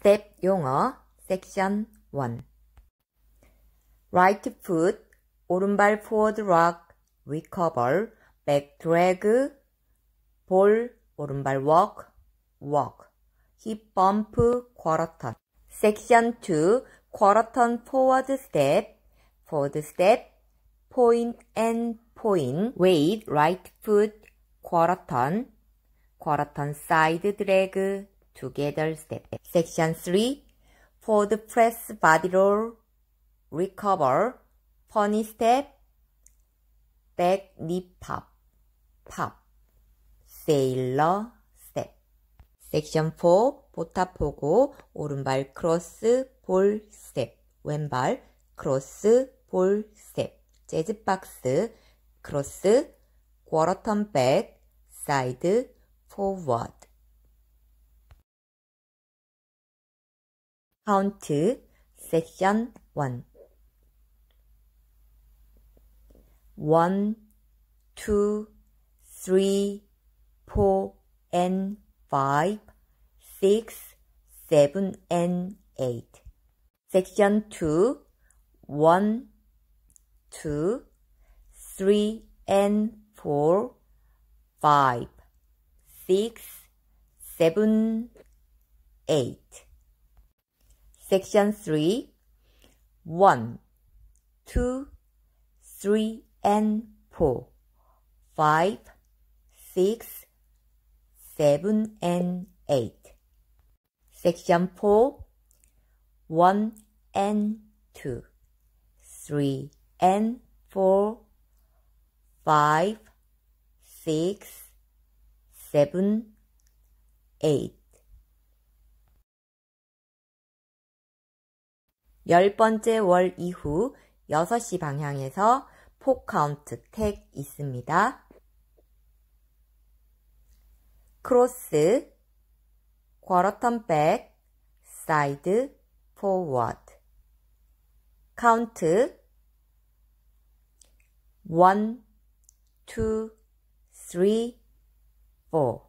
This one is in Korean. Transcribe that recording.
스텝 용어 섹션 1 right foot 오른발 forward rock recover back drag 볼 오른발 walk walk hip bump quarter turn section 2 quarter turn forward step forward step point and point weight right foot quarter turn quarter turn side drag together step. Section 3. Forward press body roll, recover, pony step, back knee pop, pop, sailor step. Section 4. 보타포고, 오른발 크로스 볼 스텝, 왼발 크로스 볼 스텝, 재즈박스, 크로스, 쿼러턴 백, 사이드, 포워드. Count 2, Section 1. One, two, three, four, and five, six, seven, and 8. Section 2, 1, and four, five, six, seven, eight. Section 3, 1, 2, 3, and 4, 5, 6, 7, and 8. Section 4, 1 and 2, 3 and 4, 5, 6, 7, 8. 열 번째 월 이후 6시 방향에서 포 카운트 택 있습니다. 크로스, 쿼러턴 백, 사이드, 포워드. 카운트 1, 2, 3, 4